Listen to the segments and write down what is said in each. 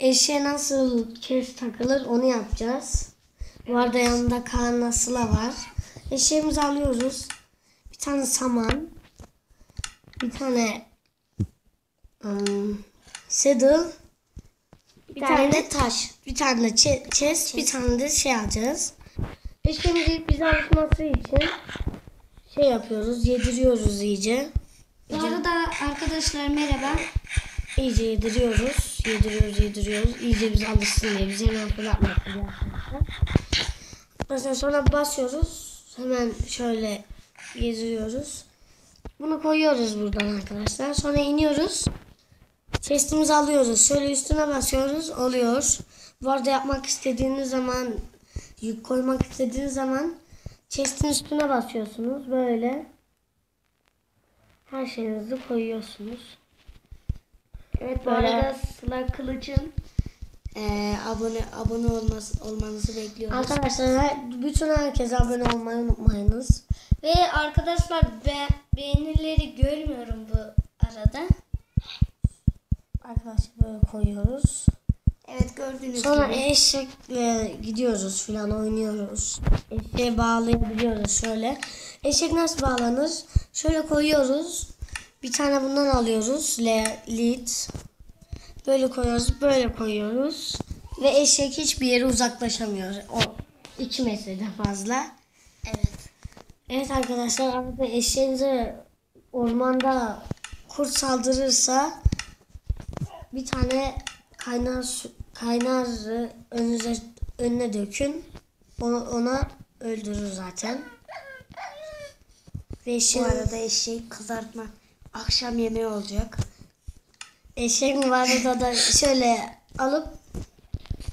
eşeğe nasıl kes takılır onu yapacağız. Bu arada yanında Kaan Nasıl'a var. Eşeğimizi alıyoruz. Bir tane saman. Bir tane um, saddle. Bir, tane, de taş. Bir tane de çe- chest, bir tane de şey alacağız. Eşeğimizi bize alışması için şey yapıyoruz, yediriyoruz iyice. Bu arada arkadaşlar merhaba. İyice yediriyoruz. Yediriyoruz, yediriyoruz. İyice bize alışsın diye. Bize hemen fırlatmasın diye arkadaşlar. Mesela sonra basıyoruz. Hemen şöyle yediriyoruz. Bunu koyuyoruz buradan arkadaşlar. Sonra iniyoruz. Chest'imizi alıyoruz. Şöyle üstüne basıyoruz. Oluyor. Bu arada yapmak istediğiniz zaman yük koymak istediğiniz zaman chest'in üstüne basıyorsunuz. Böyle. Her şeyinizi koyuyorsunuz. Evet bu Böyle- arada Sıla Kılıç'ın eee, abone abone olması olmanızı bekliyoruz. Arkadaşlar her- bütün herkese abone olmayı unutmayınız. Ve arkadaşlar be beğenileri görmüyorum bu arada. Arkadaşlar böyle koyuyoruz. Evet gördüğünüz Sonra gibi. eşekle gidiyoruz filan oynuyoruz. Eşeğe bağlayabiliyoruz şöyle. Eşek nasıl bağlanır? Şöyle koyuyoruz. Bir tane bundan alıyoruz. Le, lead. Böyle koyuyoruz. Böyle koyuyoruz. Ve eşek hiçbir yere uzaklaşamıyor. O 2 metreden fazla. Evet. Evet arkadaşlar arada eşeğinize ormanda kurt saldırırsa bir tane kaynar kaynar önünüze önüne dökün. Onu, ona öldürür zaten. Ve Bu eşeğin, arada eşek kızartma akşam yemeği olacak. eşeğin varada da şöyle alıp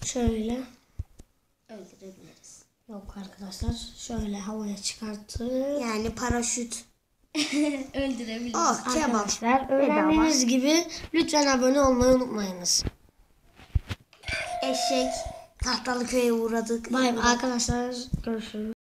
şöyle Öldürebiliriz. yok arkadaşlar şöyle havaya çıkartır. Yani paraşüt. Öldürebiliriz. Oh. Arkadaşlar öğrendiğiniz gibi lütfen abone olmayı unutmayınız. Eşek. Tahtalı köye uğradık. Bay arkadaşlar görüşürüz.